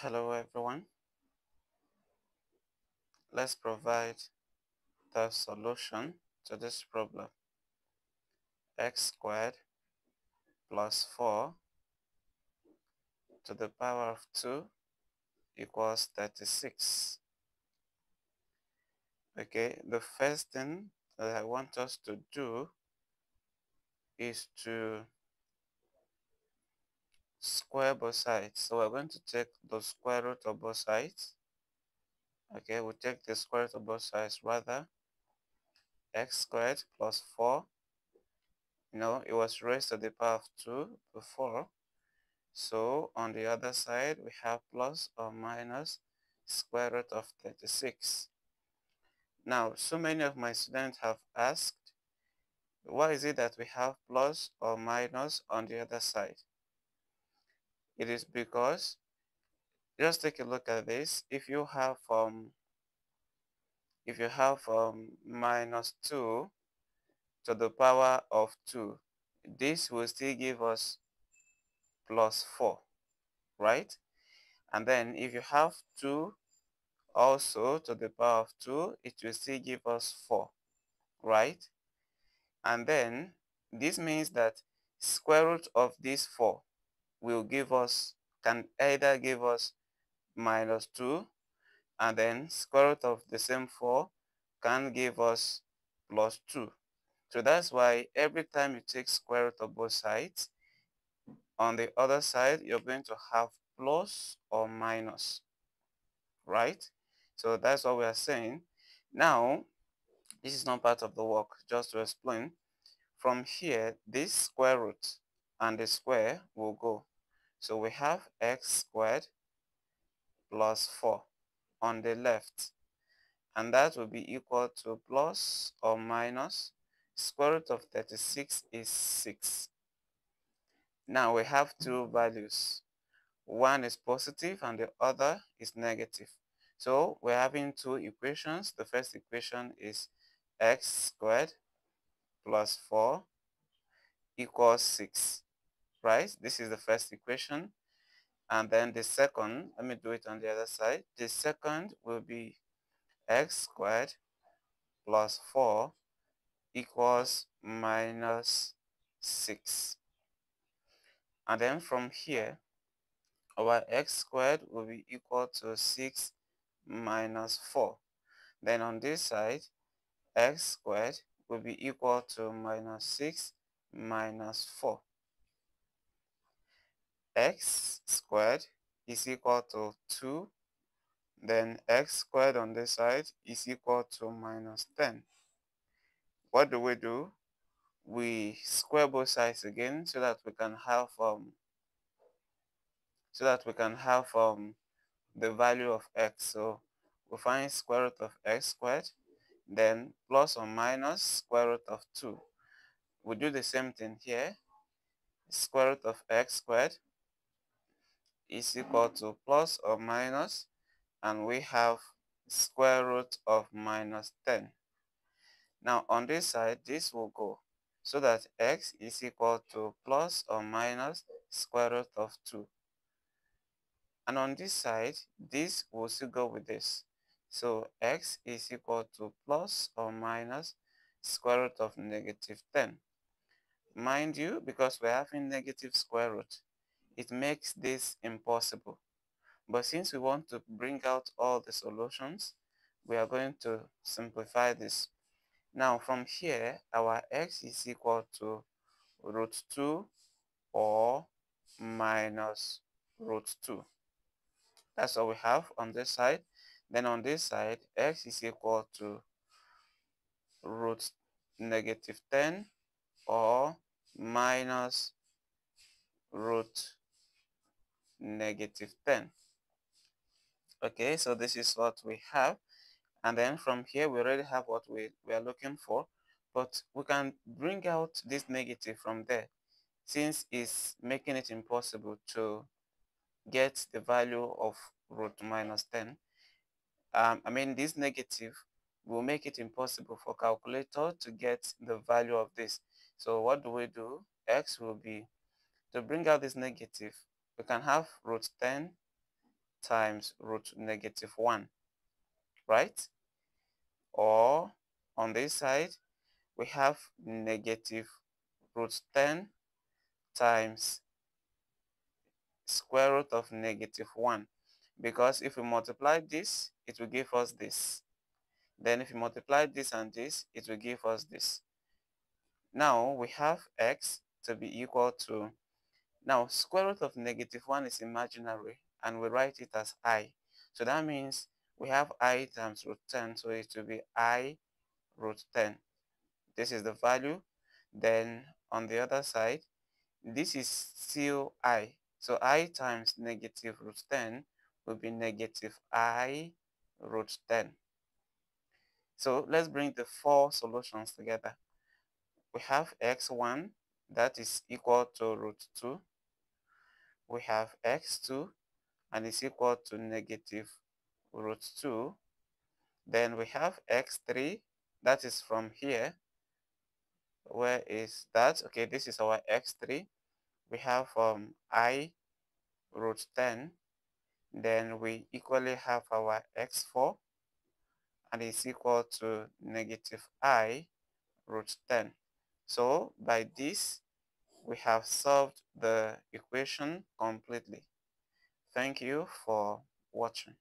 Hello everyone. Let's provide the solution to this problem. x squared plus 4 to the power of 2 equals 36. Okay, the first thing that I want us to do is to square both sides. So we're going to take the square root of both sides. Okay, we take the square root of both sides rather x squared plus 4 you know it was raised to the power of 2 before so on the other side we have plus or minus square root of 36 now so many of my students have asked why is it that we have plus or minus on the other side it is because just take a look at this if you have um if you have um minus 2 to the power of 2 this will still give us plus 4 right? And then if you have 2 also to the power of 2 it will still give us 4 right? And then this means that square root of this 4 will give us can either give us minus 2 and then square root of the same 4 can give us plus 2 so that's why every time you take square root of both sides, on the other side, you're going to have plus or minus, right? So that's what we are saying. Now, this is not part of the work, just to explain. From here, this square root and the square will go. So we have x squared plus 4 on the left. And that will be equal to plus or minus Square root of 36 is 6. Now we have two values. One is positive and the other is negative. So we're having two equations. The first equation is x squared plus 4 equals 6. Right? This is the first equation. And then the second, let me do it on the other side. The second will be x squared plus 4 equals minus 6. And then from here, our x squared will be equal to 6 minus 4. Then on this side, x squared will be equal to minus 6 minus 4. x squared is equal to 2. Then x squared on this side is equal to minus 10 what do we do? We square both sides again so that we can have um so that we can have um the value of x. So we find square root of x squared, then plus or minus square root of 2. We do the same thing here. Square root of x squared is equal to plus or minus, and we have square root of minus 10. Now on this side, this will go so that x is equal to plus or minus square root of 2. And on this side, this will still go with this. So x is equal to plus or minus square root of negative 10. Mind you, because we're having negative square root, it makes this impossible. But since we want to bring out all the solutions, we are going to simplify this. Now from here, our x is equal to root 2 or minus root 2. That's what we have on this side. Then on this side, x is equal to root negative 10 or minus root negative 10. Okay, so this is what we have. And then from here we already have what we, we are looking for. But we can bring out this negative from there since it's making it impossible to get the value of root minus 10 um, I mean this negative will make it impossible for calculator to get the value of this so what do we do? X will be to bring out this negative we can have root 10 times root negative 1, right? Or on this side, we have negative root 10 times square root of negative 1 because if we multiply this it will give us this. Then if we multiply this and this it will give us this now we have x to be equal to now square root of negative 1 is imaginary and we write it as i. So that means we have i times root 10 so it will be i root 10 this is the value. Then on the other side this is still i. So i times negative root 10 will be negative i root 10 so let's bring the four solutions together we have x1 that is equal to root 2 we have x2 and is equal to negative root 2 then we have x3 that is from here. Where is that? Okay this is our x3 we have um i root 10 then we equally have our x4 and it's equal to negative i root 10 so by this we have solved the equation completely. Thank you for watching